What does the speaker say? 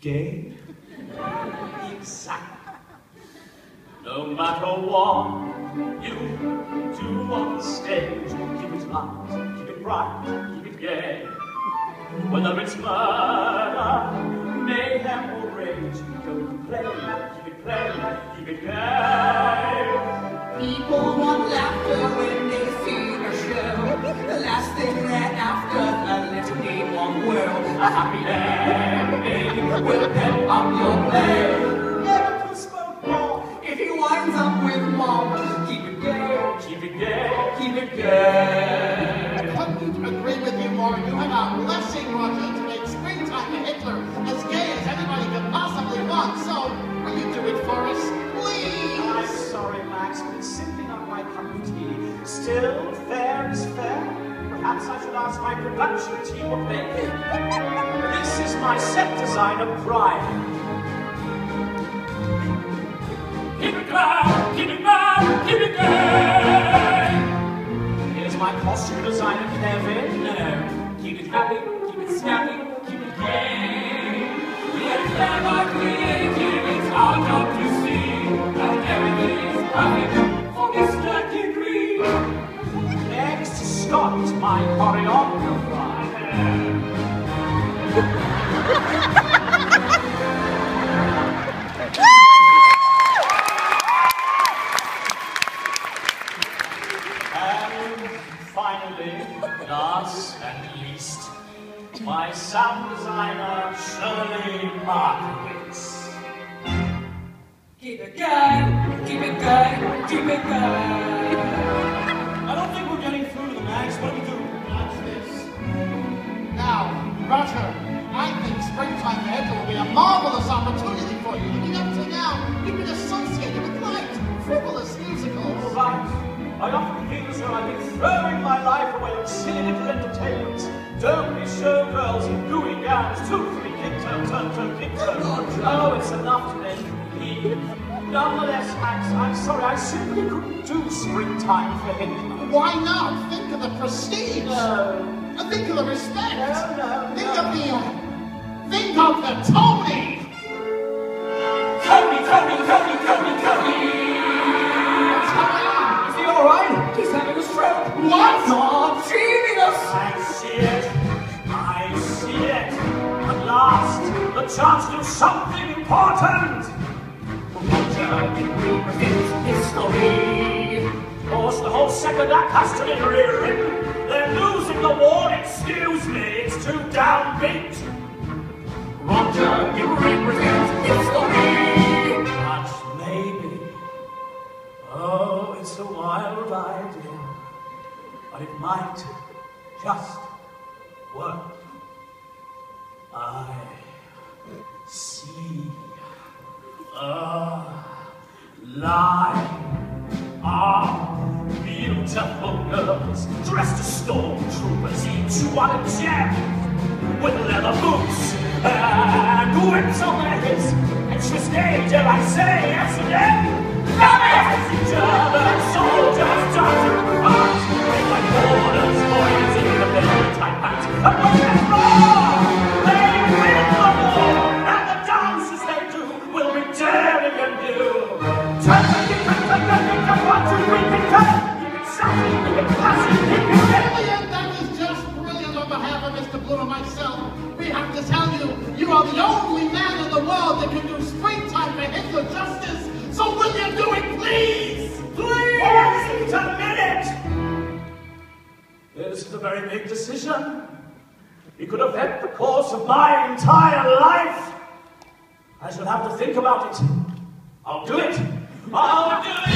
gay? exactly. No matter what you do on the stage, keep it light, keep it bright, keep it gay. Whether it's murder, mayhem, or rage, don't complain, keep it plain, keep it gay. People want laughter when they see a show. The last thing they're after, a litany one world. A happy ending will pep up your play. Never could smoke more, If he winds up with mom, keep it gay, keep it gay. keep it gay. I couldn't agree with you more. You have a blessing, Roger, to make springtime to Hitler as gay my production team what they. This is my set designer, Brian. Keep it gay, keep it gay, keep it gay. Here's my costume designer, Kevin. No, keep it happy, keep it snappy, keep it gay. We're clever, My choreographer. And finally, last and least, my sound designer, Shirley Markowitz. Keep it gay, keep it gay, keep it gay. Two, three, kick, turn, turn, turn, kick, turn. Oh, it's enough to make me. Nonetheless, Max, I'm sorry, I simply couldn't do springtime for him. Why not? Think of the prestige. No. Uh, think of the respect. No, no, Think no. of the. Uh, think of the. Tony, Tony, Tony, Tony, chance to do something important. Roger De Bris presents history. Of course, the whole second act has to be rewritten. They're losing the war. Excuse me, it's too downbeat. Roger De Bris presents history. But maybe. Oh, it's a wild idea. But it might just work. I see a line of beautiful girls dressed as stormtroopers, each one a gem, with leather boots and whips on their hips. And she's gay, dare I say, yes and my entire life. I shall have to think about it. I'll do it. I'll do it.